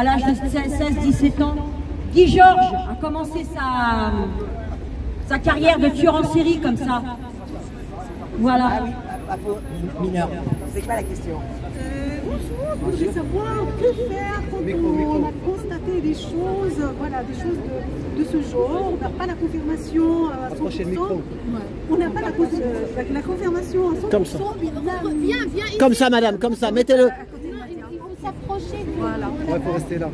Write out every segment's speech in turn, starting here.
à l'âge de 16-17 ans. Guy Georges a commencé sa, sa carrière de tueur en série comme ça. Voilà. Ah oui, à, à, mineur. C'est quoi la question? Euh, Bonjour, je voudrais savoir que faire quand on a constaté des choses, voilà, des choses de, de ce genre. On n'a pas la confirmation à 100%. On n'a pas la, euh, la, confirmation à 100%. Comme ça. Viens, viens. Comme ça, madame, comme ça. Mettez-le. S'approcher. Voilà. Ouais, il faut rester là.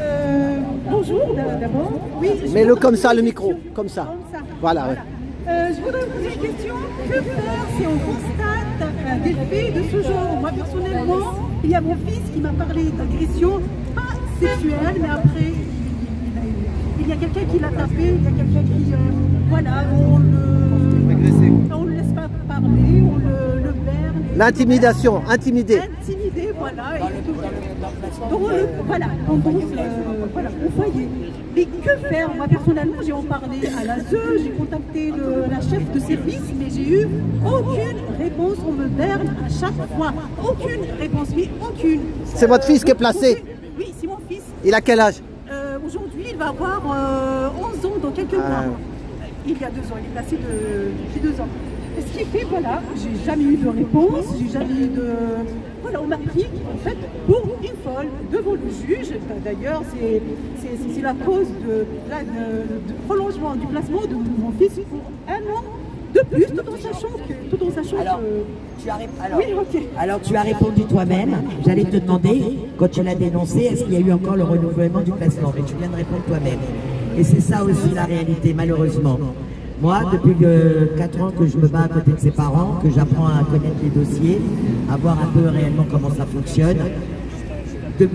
Euh, bonjour d'abord. Oui, Mets-le comme ça, le micro. Comme ça. Comme ça. Voilà. voilà. Euh, je voudrais vous poser une question. Que faire si on constate euh, des faits de ce genre? Moi, personnellement, il y a mon fils qui m'a parlé d'agression, pas sexuelle, mais après, il y a quelqu'un qui l'a tapé, il y a quelqu'un qui. Euh, voilà, on L'intimidation, intimider. Intimidé, voilà. Et tout. Le, voilà, en gros, euh, voilà, au foyer. Mais que faire? Moi, personnellement, j'ai en parlé à la ZE, j'ai contacté le, la chef de service, mais j'ai eu aucune réponse. On me berne à chaque fois. Aucune réponse, mais aucune. C'est votre fils qui est placé. Oui, c'est mon fils. Il a quel âge? Euh, Aujourd'hui, il va avoir euh, 11 ans dans quelques Ah. mois. Il y a deux ans, il est placé de, depuis deux ans. Ce qui fait, voilà, j'ai jamais eu de réponse, j'ai jamais eu de... Voilà, on m'a pris, en fait, pour une folle devant le juge. D'ailleurs, c'est la cause de, de, de prolongement du placement de mon fils pour un an de plus, tout en sachant que... Tout en sachant Alors, que... tu as, alors, Oui, ok. alors, tu as répondu toi-même. J'allais te demander, quand tu l'as dénoncé, est-ce qu'il y a eu encore le renouvellement du placement? Mais tu viens de répondre toi-même. Et c'est ça aussi la réalité, malheureusement. Moi, depuis euh, 4 ans que je me bats à côté de ses parents, que j'apprends à connaître les dossiers, à voir un peu réellement comment ça fonctionne,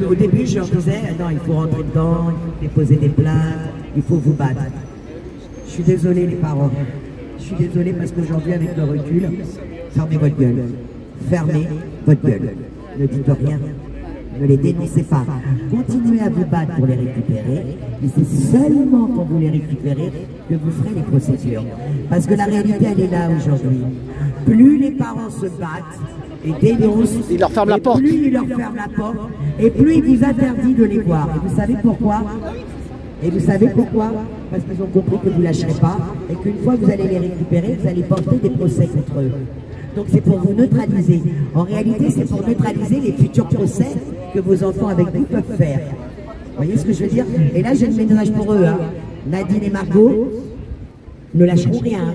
au début, je leur disais, non, il faut rentrer dedans, il faut déposer des plaintes, il faut vous battre. Je suis désolé, les parents. Je suis désolé parce qu'aujourd'hui, avec le recul, fermez votre gueule. Fermez votre gueule. Ne dites rien. Ne les dénoncez pas. Continuez à vous battre pour les récupérer. Et c'est seulement quand vous les récupérez que vous ferez les procédures. Parce que la réalité, elle est là aujourd'hui. Plus les parents se battent et dénoncent, Il leur ferme la porte. plus il leur ferme la porte, et plus il vous interdit de les voir. Et vous savez pourquoi? Et vous savez pourquoi? Parce qu'ils ont compris que vous ne lâcherez pas, et qu'une fois que vous allez les récupérer, vous allez porter des procès contre eux. Donc c'est pour vous neutraliser. En réalité, c'est pour neutraliser les futurs procès que vos enfants avec vous peuvent faire. Vous voyez ce que je veux dire? Et là, j'ai le message pour eux. hein. Nadine et Margot ne lâcheront rien.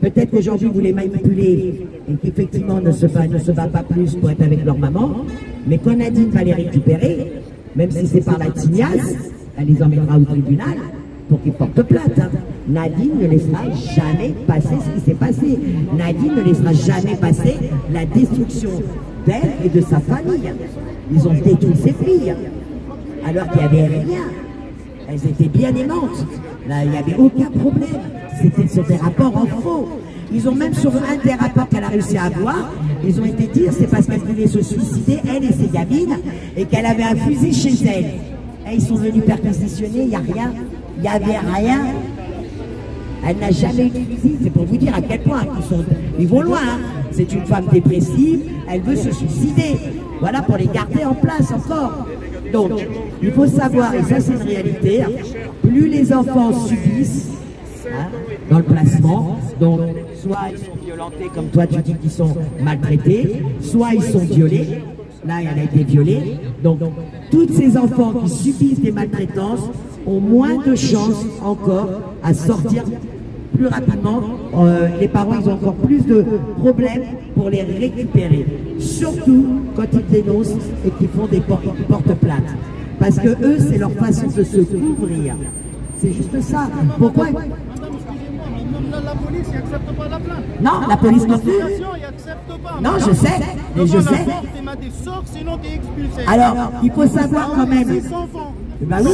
Peut-être qu'aujourd'hui vous les manipulez et qu'effectivement ne se bat, ne se bat pas plus pour être avec leur maman, mais quand Nadine va les récupérer, même si c'est par la tignasse, elle les emmènera au tribunal pour qu'ils portent plainte. hein. Nadine ne laissera jamais passer ce qui s'est passé. Nadine ne laissera jamais passer la destruction d'elle et de sa famille. Ils ont détruit ses filles alors qu'il n'y avait rien. Elles étaient bien aimantes. Là, il n'y avait aucun problème. C'était sur des rapports en faux. Ils ont même sur un des rapports qu'elle a réussi à avoir, ils ont été dire c'est parce qu'elle voulait se suicider, elle et ses gamines, et qu'elle avait un fusil chez elle. Et ils sont venus perquisitionner, il n'y a rien. Il n'y avait rien. Elle n'a jamais eu de fusil. C'est pour vous dire à quel point ils, sont, ils vont loin. hein. C'est une femme dépressive, elle veut se suicider. Voilà pour les garder en place encore. Donc, il faut savoir, et ça c'est une réalité, hein, plus les enfants subissent hein, dans le placement, donc soit ils sont violentés comme toi tu dis qu'ils sont maltraités, soit ils sont violés, là elle a été violée, donc tous ces enfants qui subissent des maltraitances ont moins de chances encore à sortir plus rapidement, euh, les parents ils ont encore plus de problèmes pour les récupérer. Surtout quand ils dénoncent et qu'ils font des qu'ils portent plainte. Parce que eux, c'est leur façon de se couvrir. C'est juste ça. Pourquoi? La police, n'accepte pas la plainte. Non, la police non plus. Non, je sais, mais je sais. Alors, il faut savoir quand même. Bah oui.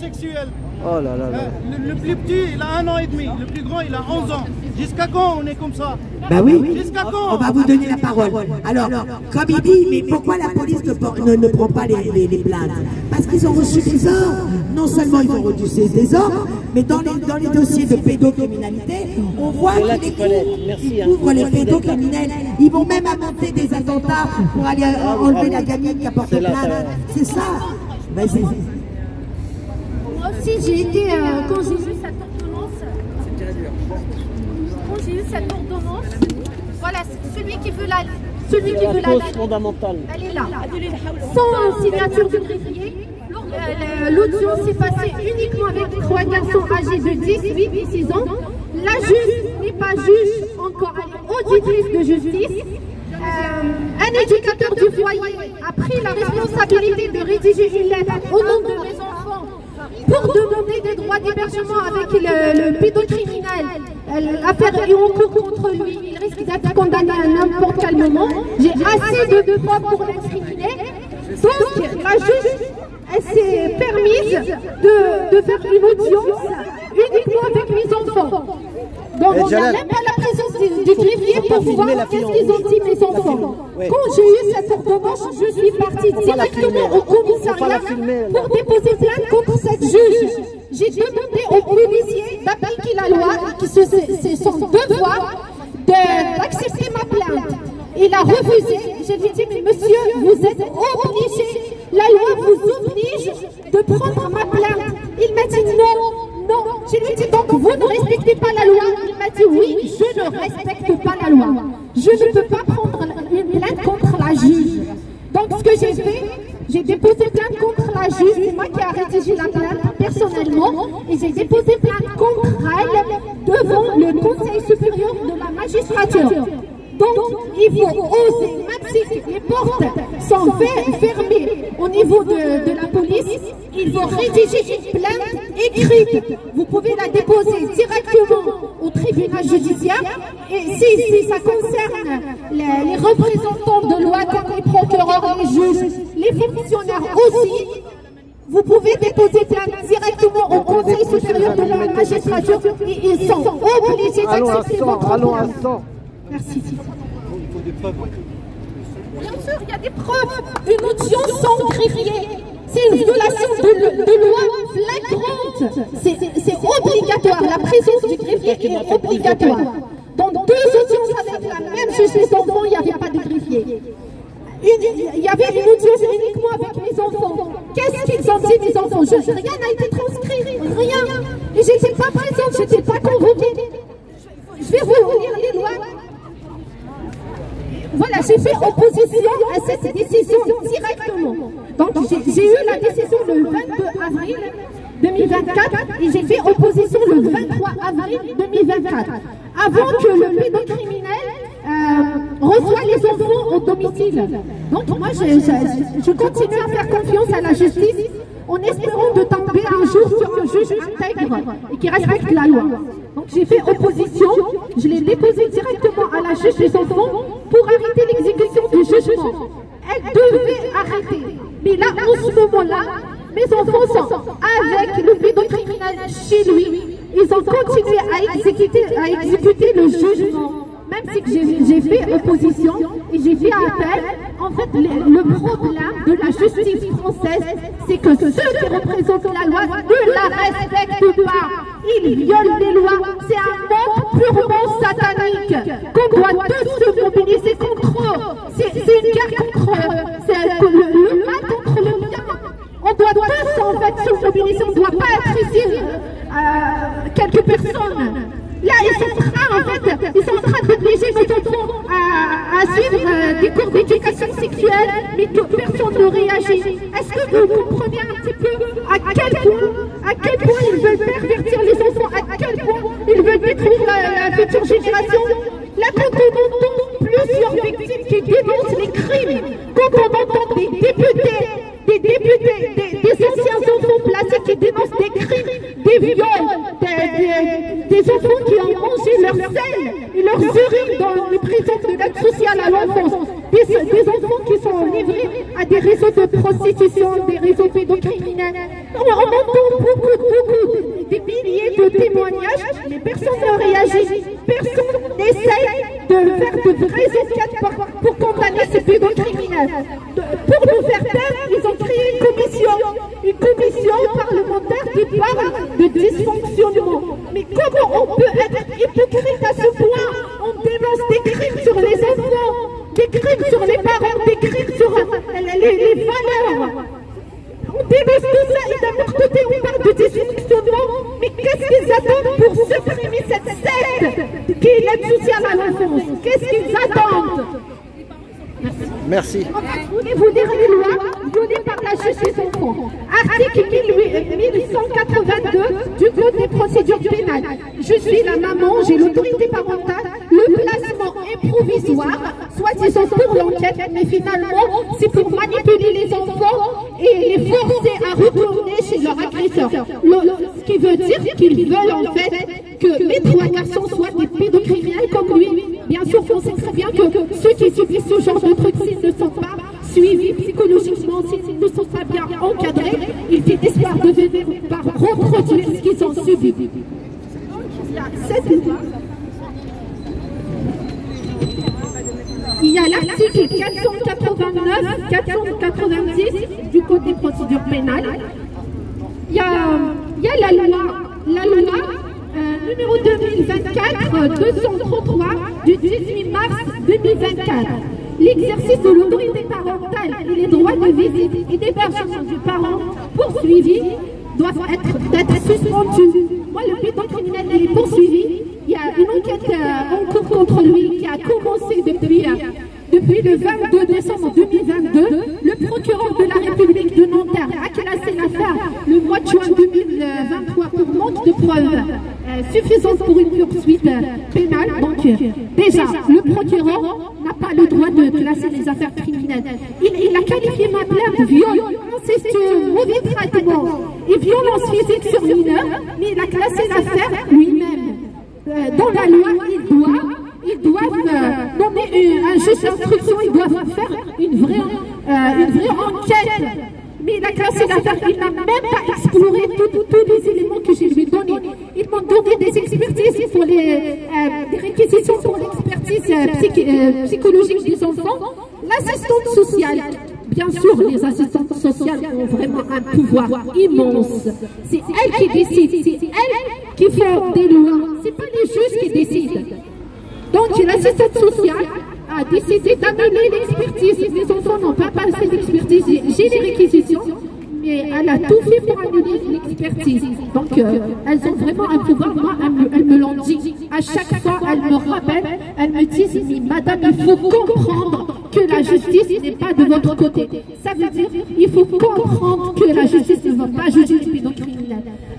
Sexuelles. Oh là là là. Euh, Le, le plus petit, il a un an et demi. Le plus grand, il a 11 ans. Jusqu'à quand on est comme ça Bah oui. Jusqu'à quand On va vous donner la parole. Alors, comme il dit, mais pourquoi la police ne, ne- ne prend pas les, les- les plaintes Parce qu'ils ont reçu des ordres. Non seulement ils ont reçu des ordres, mais dans les, dans les dossiers de pédocriminalité, on voit qu'ils ils hein. couvrent les pédocriminels. Ils vont même inventer des attentats pour aller euh, enlever la gamine qui a porté plainte. ça- C'est ça. Vas-y. J'ai été, euh, quand j'ai vu cette ordonnance, quand j'ai eu cette ordonnance, voilà, celui qui veut la, celui qui La veut la, cause la- fondamentale. elle est là, sans signature du greffier. Euh, L'audience s'est passée uniquement avec trois garçons âgés de 10, 8 et 6 ans. La juge n'est pas juge encore, elle est auditrice de justice. Euh, un éducateur du foyer a pris la responsabilité de rédiger une lettre au nom de mes enfants pour demander des droits d'hébergement avec le, le pédocriminel. L'affaire est en cours contre lui. Il risque d'être condamné à n'importe quel moment. J'ai assez de, de preuves pour l'incriminer. Donc, la juge, elle s'est permise de, de faire une audience uniquement avec mes enfants. Donc, on n'a même pas la présence du, greffier pour voir qu'est-ce qu'ils ont dit mes enfants. Quand j'ai eu cette ordonnance, je suis partie directement au commissariat pour déposer plainte contre cette juge. J'ai demandé aux policiers d'appliquer la loi, qui se- son devoir de- d'accepter ma plainte. Il a refusé. Je lui ai dit, mais monsieur, vous êtes obligé. La loi vous oblige de prendre ma plainte. Il m'a dit non, non. Je lui ai dit, donc vous ne respectez pas la loi. Oui, je ne respecte pas la loi. Je ne peux pas prendre une plainte contre la juge. Donc ce que j'ai fait, j'ai déposé plainte contre la juge, c'est moi qui ai rédigé la plainte personnellement, et j'ai déposé plainte contre elle devant le Conseil supérieur de la magistrature. Donc, il faut oser, même si les portes sont fer- fermées au niveau de, de la police, il faut rédiger une plainte écrite. Vous pouvez la déposer directement au tribunal judiciaire. Et si, si ça concerne les, les représentants de loi comme les procureurs, les juges, les fonctionnaires aussi, vous pouvez déposer plainte directement au Conseil supérieur de la magistrature et ils sont obligés d'accepter 100, votre allons à plainte. 100. Merci. Bien sûr, il y a des preuves. Une audience sans greffier. C'est une violation de, de loi flagrante. C'est obligatoire. La présence du greffier est obligatoire. Dans deux audiences avec la même juge des enfants, il n'y avait pas de greffier. Il y avait une audience uniquement avec mes enfants. Qu'est-ce qu'ils ont dit, mes enfants? Je- Rien n'a été transcrit, rien. Et je n'étais pas présente, je n'étais pas convoquée. Je vais vous lire les lois. Voilà, j'ai fait opposition à cette décision directement. Donc, j'ai- eu la décision le 22 avril 2024 et j'ai fait opposition le 23 avril 2024. Avant que le pédocriminel euh, reçoit les enfants au domicile. Donc, moi, je continue à faire confiance à la justice en espérant de tomber un jour sur un juge intègre et qui respecte la loi. Donc j'ai fait opposition, je l'ai déposé directement à la juge des enfants pour arrêter l'exécution du jugement. Elle devait arrêter. Mais là, en ce moment-là, mes enfants sont avec le pédocriminel chez lui. Ils ont continué à exécuter, à exécuter le jugement. Même si j'ai fait opposition et j'ai fait appel, en fait, le, problème de la justice française, c'est que ceux qui représentent la loi ne la respectent pas. Ils violent les lois. C'est un monde purement satanique doit pas être ici euh, quelques personnes. Là, ils sont en train, en fait, ils sont en d'obliger nos enfants à, suivre euh, des cours d'éducation sexuelle, mais que personne ne réagit. Est-ce que vous comprenez un petit peu à quel point, à quel point ils veulent pervertir les enfants, à quel point ils veulent détruire la, la future génération? Là, quand on entend plusieurs victimes qui dénoncent les crimes, quand on entend des députés, qui dénoncent des crimes, des viols, des, enfants qui ont mangé leur sel et leur urine dans les prisons de l'aide sociale à l'enfance, des des, enfants qui sont livrés à des réseaux de prostitution, des réseaux pédocriminels. On, entend beaucoup, beaucoup, des milliers de témoignages, mais personne ne réagit. Personne n'essaye de faire de vraies enquêtes pour, condamner ces pédocriminels pour nous faire taire, ils ont créé une commission, une commission parlementaire qui parle de dysfonctionnement. Mais comment on peut être hypocrite à ce point On dénonce des crimes sur les enfants, des crimes sur les parents, des crimes sur euh, les, les- les valeurs. On dénonce tout ça et d'un autre côté on parle de dysfonctionnement. Mais qu'est-ce qu'ils attendent pour supprimer cette secte qui l'aide sociale à l'enfance Qu'est-ce qu'ils attendent? Merci. Voulez-vous dire les lois violées par la justice enfant Article 1182 du Code des procédures pénales. Je suis la maman, j'ai l'autorité parentale. Le placement est provisoire, soi-disant pour l'enquête, mais finalement, c'est pour manipuler les enfants et les forcer à retourner chez leur agresseur. Ce qui veut dire qu'ils veulent en fait que les trois garçons soient des pédocriminels comme lui. Bien sûr qu'on sait très bien que ceux qui subissent ce genre de ne sont pas suivis psychologiquement, s'ils ne sont pas bien encadrés, ils finissent par devenir, par reproduire ce qu'ils ont subi. Cette loi. Il y a l'article 489, 490 du Code des procédures pénales. Il y a, il y a la loi, la loi numéro 2024-233 du 18 mars 2024. L'exercice de l'autorité parentale et les droits de visite et d'hébergement du parent poursuivi doivent être, suspendus. Moi, le pédocriminel, il est poursuivi. Il y a une enquête euh, en cours contre lui qui a commencé depuis, euh, depuis le 22 décembre 2022. Le procureur de la République de Nanterre a classé l'affaire le mois de juin 2023 pour manque de preuves euh, suffisantes pour une poursuite pénale. Donc, euh, déjà, le procureur n'a pas le droit de classer les affaires criminelles. Il, il a qualifié ma plainte de viol, incestueux, mauvais traitement et violence physique sur mineur, mais il a classé l'affaire lui-même. Euh, dans la loi, ils doivent, ils doivent euh, nommer une- un juge d'instruction, ils doivent une vraie, euh, une vraie enquête. Mais il a classé l'affaire, il n'a même pas exploré tous les éléments que je lui ai donnés. Ils m'ont donné des expertises pour les, euh, des réquisitions pour l'expertise euh, euh, psychologique des enfants. L'assistante sociale, Bien sûr, les assistantes sociales ont vraiment un pouvoir immense. C'est elles qui décident, c'est elles qui font des lois, c'est pas les juges qui décident. Donc l'assistante sociale décidé d'annuler l'expertise. Les enfants n'ont pas passé l'expertise. J'ai les réquisitions, mais elle a tout fait pour annuler l'expertise. Donc euh, elles ont vraiment un pouvoir. Moi, elles me, l'ont dit. À chaque fois, elles me rappellent, elles me disent, madame, il faut comprendre que la justice n'est pas de votre côté. Ça veut dire il faut comprendre que la justice ne va pas juger.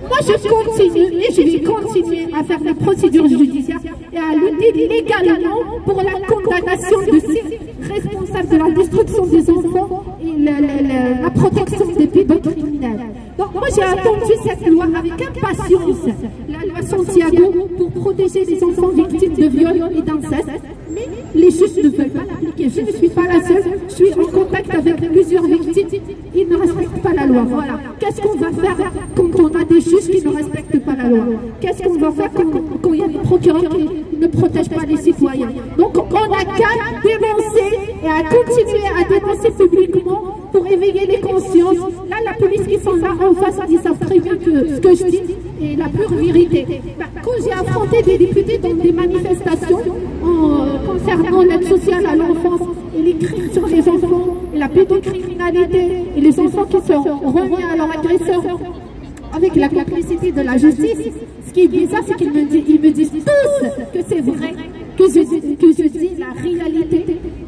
Moi, je continue et je vais continuer à faire les procédures judiciaires à lutter légalement pour la condamnation de ces responsables de la destruction des enfants et la, protection des pédocriminels. Donc moi, j'ai attendu cette loi avec impatience, la loi Santiago, pour protéger les enfants victimes de viol et d'inceste. Mais les juges ne veulent pas l'appliquer. Je ne suis pas la seule. Je suis en contact avec plusieurs victimes. Ils ne respectent pas la loi. Voilà. Qu'est-ce qu'on va faire quand on a des juges qui ne respectent pas la loi? Qu'est-ce qu'on va faire quand, quand il y a des procureurs qui ne protègent pas les Donc on n'a qu'à dénoncer et à continuer à dénoncer publiquement pour éveiller les consciences. Là, la police qui sont là en face, ils savent très bien que ce que je dis est la pure vérité. Bah, quand j'ai affronté des députés dans des manifestations en, euh, concernant l'aide sociale à l'enfance et les crimes sur les enfants et la pédocriminalité et les enfants qui sont remis à leur agresseur avec la complicité de la justice, ce qui est bizarre, c'est qu'ils me, me disent tous que c'est vrai, que je, que je dis la réalité,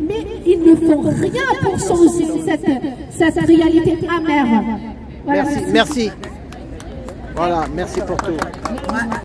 mais ils ne font rien pour changer cette, cette réalité amère. Voilà, Merci, merci. Voilà, merci pour tout.